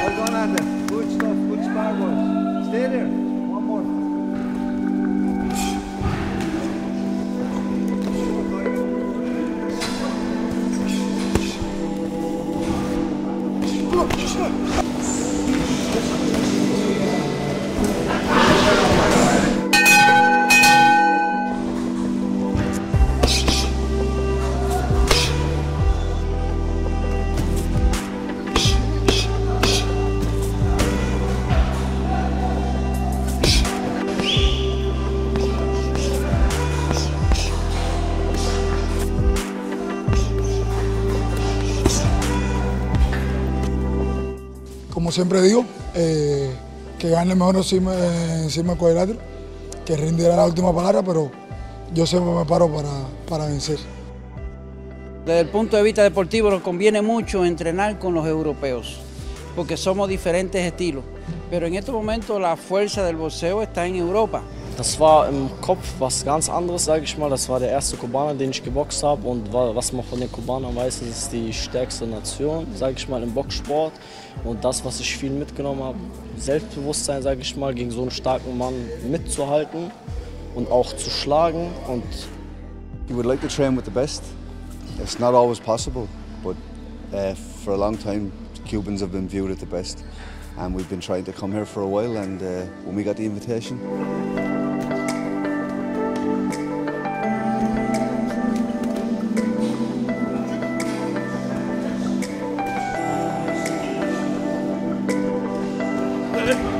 Hold on, Adam. Good stuff. Good spar. Stay there. Como siempre digo, eh, que gane mejor encima, encima del cuadrilátero, que rindiera la última palabra, pero yo siempre me paro para, para vencer. Desde el punto de vista deportivo nos conviene mucho entrenar con los europeos, porque somos diferentes estilos. Pero en este momento la fuerza del boxeo está en Europa. Das war im Kopf was ganz anderes, sage ich mal. Das war der erste Kubaner, den ich geboxt habe. Und wa- was man von den Kubanern weiß, ist es die stärkste Nation, sage ich mal, im Boxsport. Und das, was ich viel mitgenommen habe, Selbstbewusstsein, sage ich mal, gegen so einen starken Mann mitzuhalten und auch zu schlagen. Und You would like to train with the best. It's not always possible, but uh, for a long time, Cubans have been viewed as the best. And we've been trying to come here for a while, and uh, when we got the invitation, London.